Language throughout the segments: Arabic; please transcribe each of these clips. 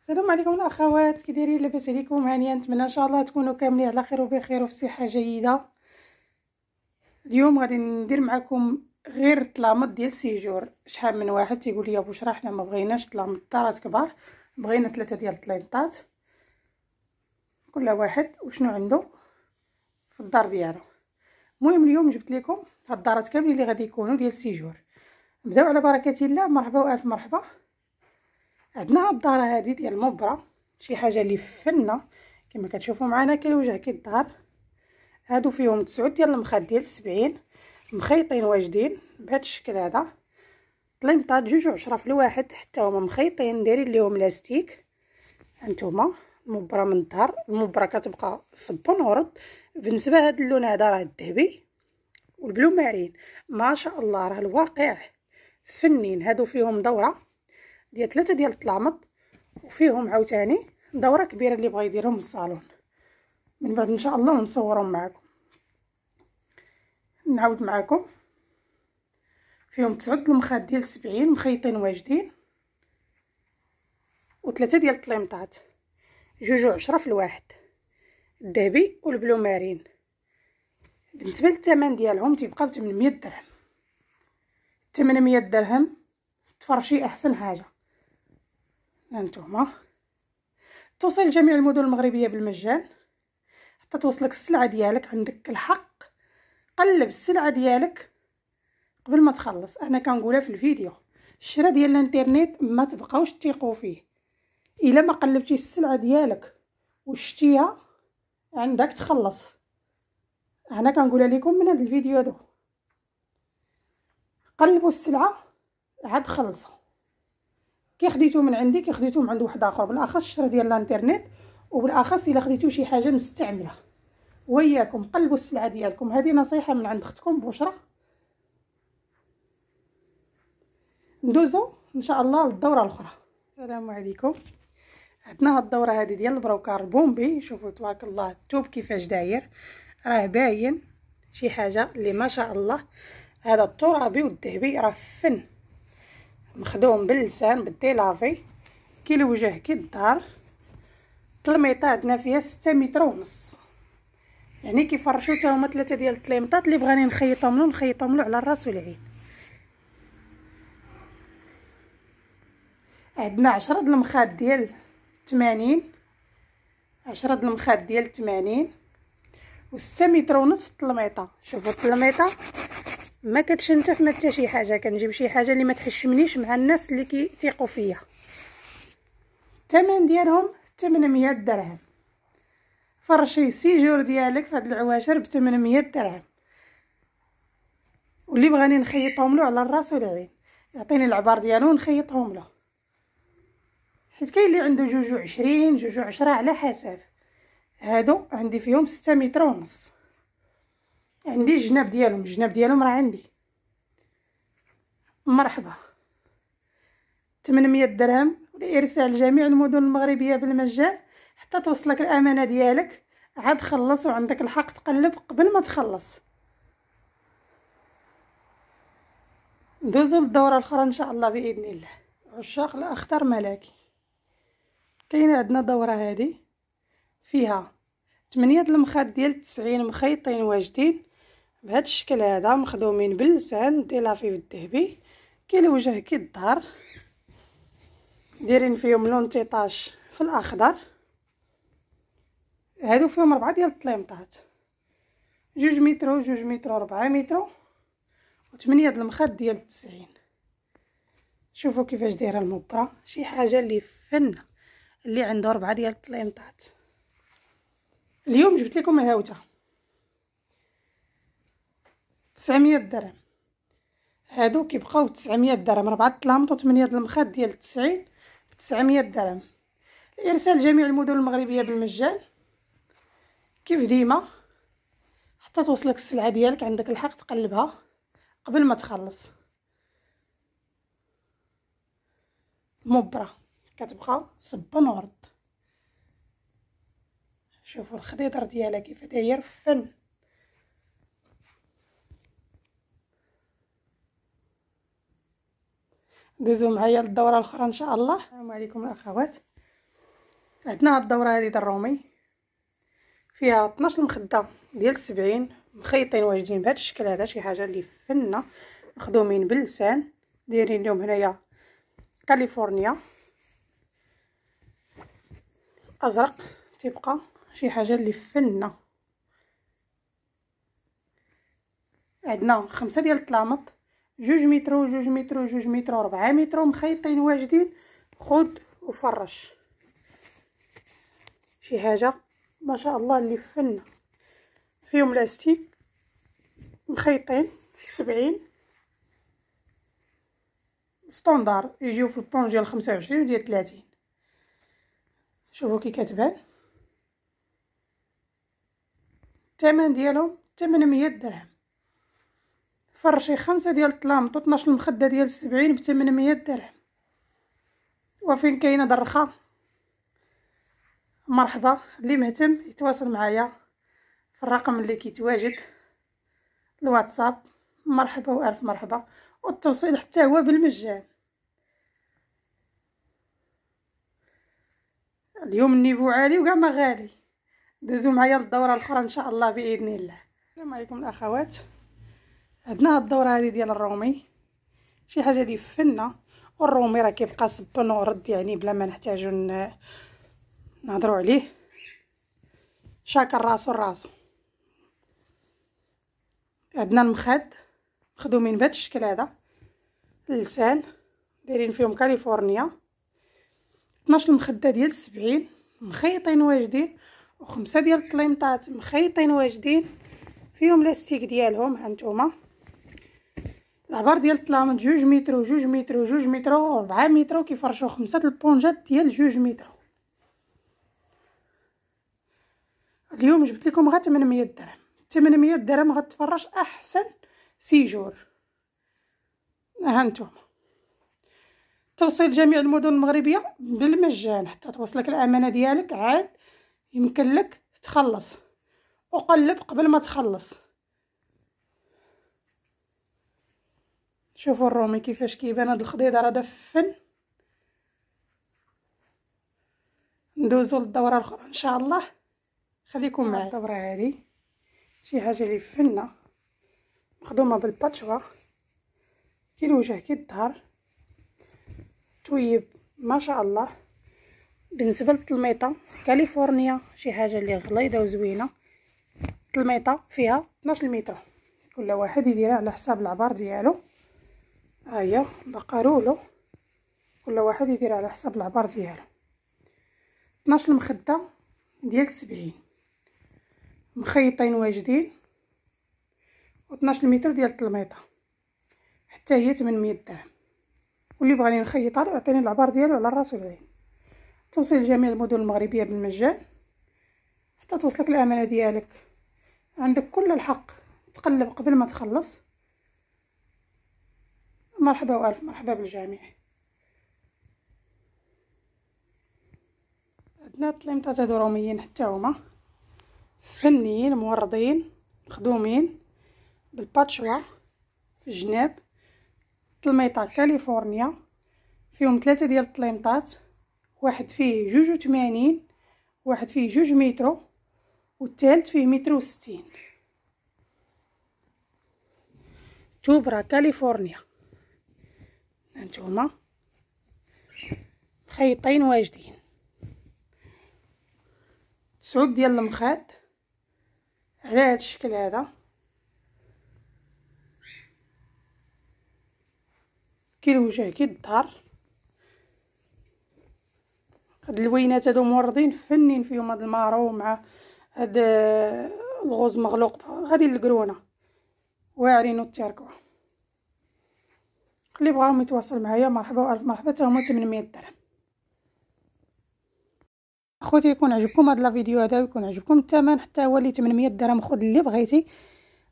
السلام عليكم الأخوات كي دايرين لاباس عليكم هانيه نتمنى إن شاء الله تكونوا كاملين على خير وبخير وفي صحة جيدة. اليوم غادي ندير معكم غير طلامط ديال ال séjour. شحال من واحد تيقول لي بشرى حنا ما بغيناش طلامط دارات كبار بغينا ثلاثة ديال الطليمطات كل واحد وشنو عنده في الدار ديالو. المهم اليوم جبت لكم هاد الدارات كاملين اللي غادي يكونوا ديال ال séjour. نبداو على بركة الله مرحبا وألف مرحبا. عندنا الدار هذه ديال المبرة شي حاجة اللي فنة كما كتشوفوا معنا كي الدار. هادو فيهم تسعود ديال المخاد ديال السبعين مخيطين واجدين بهذا الشكل هذا. طليمطات جوج عشرة في الواحد حتى هما مخيطين دايرين ليهم لاستيك. هانتوما المبرة من الدار. المبرة كتبقى صبون ورد بالنسبة لهذا اللون هذا راه الذهبي والبلو مارين ما شاء الله راه الواقع فنين هادو فيهم دورة. ديال ثلاثة ديال الطلامط وفيهم عاوتاني دورة كبيرة اللي بغى يديرهم الصالون. من بعد إن شاء الله نصورهم معكم نعاود معكم فيهم تسعود المخاد ديال السبعين مخيطين واجدين وثلاثه ديال الطليمطات. جوج عشرة في الواحد. الذهبي والبلو مارين. بالنسبة للثمن ديالهم تيبقى ب 800 درهم. 800 درهم تفرشي أحسن حاجة. هانتوما توصل لجميع المدن المغربية بالمجان. حتى توصلك السلعة ديالك عندك الحق. قلب السلعة ديالك قبل ما تخلص. أنا كنقولها في الفيديو. الشراء ديال الانترنت ما تبقاوش تيقوا فيه. إلا ما قلبتي السلعة ديالك وشتيها عندك تخلص. أنا كنقولها لكم من هذا الفيديو هذا قلبوا السلعة عاد خلصوا. كي خديتو من عندي كي خديتو من عند واحد آخر. بالأخص الشرا ديال الانترنت وبالأخص إلا خديتو شي حاجة مستعملة. وياكم قلبوا السلعة ديالكم. هذه نصيحة من عند أختكم بشرى. ندوزو إن شاء الله للدورة الأخرى. السلام عليكم. عندنا هاد الدورة هذه ديال البروكار بومبي. شوفوا تبارك الله الثوب كيفاش داير. راه باين شي حاجة اللي ما شاء الله. هذا الترابي والذهبي راه فن. مخدوم باللسان بالديلافي كي الوجه كي الدار التلميطه عندنا فيها ستة متر ونص. يعني كيفرشوا حتى هما ثلاثة ديال التليمطات اللي بغاني نخيطهم له نخيطهم له على الراس والعين. عندنا عشرة د المخاد ديال تمانين. عشرة د المخاد ديال تمانين. وستة متر ونص في التلميطة. شوفوا التلميطة. ما كتشنتف ما حتى شي حاجة كنجيب شي حاجة اللي ما تحشمنيش مع الناس اللي كيثيقوا فيا. الثمن ديالهم 800 درهم. فرشي سيجور ديالك في هاد العواشر ب 800 درهم. واللي بغاني نخيطهم له على الراس والعين. يعطيني العبار ديالو نخيطهم له. حيت كاين اللي عنده جوج وعشرين جوج وعشرة على حسب هادو عندي فيهم ستة متر ونص. عندي الجناب ديالهم الجناب ديالهم راه عندي. مرحبا. 800 درهم لارسال جميع المدن المغربية بالمجان حتى توصلك الأمانة ديالك. عاد خلص وعندك الحق تقلب قبل ما تخلص. ندوزو للدورة الأخرى إن شاء الله بإذن الله. عشاق الاخضر ملكي كاينة عندنا دورة هذه فيها 8 المخاد ديال 90 مخيطين واجدين. بهذا الشكل هذا مخدومين باللسان ديلافي بالذهبي كي الوجه كي الظهر دايرين فيهم لون تيطاش في الأخضر. هادو فيهم ربعة ديال الطليمطات جوج متر جوج متر ربعة متر وثمانية د المخد ديال التسعين شوفوا كيفاش دايرة المبرة. شي حاجة اللي فن اللي عنده ربعة ديال الطليمطات اليوم جبت لكم الهاوتة. تسعمية درهم. هادو كيبقاو تسعمية درهم. ربعة طلامط وثمانية المخاد ديال التسعين بتسعمية درهم. إرسال جميع المدن المغربية بالمجان. كيف ديما؟ حتى توصلك السلعة ديالك عندك الحق تقلبها قبل ما تخلص. مبرة. كتبقى صبن ورد شوفوا الخضيضر ديالها كيف داير. فن. دوزو معايا للدورة الأخرى إن شاء الله. السلام عليكم الأخوات. عندنا هاد الدورة هذه الرومي. فيها 12 مخده ديال السبعين مخيطين واجدين بهذا الشكل هذا شي حاجة اللي فنة مخدومين باللسان دايرين لهم هنايا كاليفورنيا. أزرق تيبقى شي حاجة اللي فنة. عندنا خمسة ديال الطلامط. جوج متر جوج متر جوج متر ربعة متر مخيطين واجدين خد وفرش. شي حاجة ما شاء الله اللي فنه فيهم لاستيك مخيطين سبعين. standard يجيو في ال bon ديال خمسة وعشرين وديال تلاتين. شوفو كي كتبان الثمن ديالهم تمنمية درهم. فرشي خمسة ديال الطلامط وطناش المخدة ديال السبعين بتمنمية درهم. وفين كاينة درخه مرحبا اللي مهتم يتواصل معايا في الرقم اللي كيتواجد الواتساب. مرحبا وألف مرحبا. والتوصيل حتى هو بالمجان. اليوم النيفو عالي وكاع ما غالي. دوزو معايا للدورة الأخرى إن شاء الله بإذن الله. السلام عليكم الأخوات. عندنا هاد الدورة هذه ديال الرومي. شي حاجة اللي فنة والرومي راه كيبقى صبن ورد يعني بلا ما نحتاجو نهضروا عليه. شاكر راسو راسو عندنا المخد مخدومين بهذا الشكل هذا. اللسان دايرين فيهم كاليفورنيا. 12 مخده ديال السبعين مخيطين واجدين. وخمسة ديال الطليمطات مخيطين واجدين. فيهم لاستيك ديالهم هانتوما. العبار ديال الطلامط جوج متر وجوج متر وجوج متر وربعة متر وكيفرشو خمسة البونجات ديال جوج متر. اليوم جبت لكم غير 800 درهم. 800 درهم غتفرش أحسن سيجور. ها أنتم توصيل جميع المدن المغربية بالمجان حتى توصلك الأمانة ديالك عاد يمكن لك تخلص. وقلب قبل ما تخلص. شوفوا الرومي كيفاش كيبان. هاد الخضيضة راه دفن. ندوزو للدورة الأخرى إن شاء الله. خليكم معايا. الدورة هذه شي حاجة اللي فنة. مخدومة بالباتشوا. كي الوجه كي الظهر طيب ما شاء الله. بالنسبة للتلميطة كاليفورنيا شي حاجة اللي غليظة وزوينة. التلميطة فيها 12 متر كل واحد يديرها على حساب العبار ديالو. هيا بقرولو كل واحد يدير على حساب العبار ديالو 12 مخده ديال السبعين مخيطين واجدين. و 12 متر ديال التلميطة. حتى هي 800 درهم. واللي بغاني نخيطها له يعطيني العبار ديالو على الراس والعين توصيل جميع المدن المغربية بالمجان. حتى توصلك الأمانة ديالك. عندك كل الحق تقلب قبل ما تخلص. مرحبا وألف مرحبا بالجميع. عندنا الطليمطات هادو روميين حتى هما. فنيين موردين مخدومين. بالباتشوا في الجناب تلميطه كاليفورنيا. فيهم ثلاثة ديال الطليمطات. واحد فيه جوج وثمانين واحد فيه جوج مترو والثالث فيه متر وستين. توبرا كاليفورنيا. هانتوما. مخيطين واجدين. تسعود ديال المخاد على هذا الشكل هذا. كي الوجه كي الظهر هاد اللوينات هادو موردين فنين فيهم هاد ال marron مع هاد ال rose مغلوق. غادي القرونه واعرين وتاركوه اللي بغاهم يتواصل معايا. مرحبا وألف مرحبا. حتى هما 800 درهم. أخوتي يكون عجبكم هذا الفيديو هذا ويكون عجبكم الثمن حتى هو اللي 800 درهم خذ اللي بغيتي.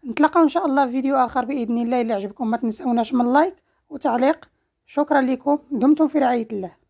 نتلاقاو إن شاء الله في فيديو آخر بإذن الله. إلا عجبكم ما تنساوناش من لايك وتعليق. شكرا لكم. دمتم في رعاية الله.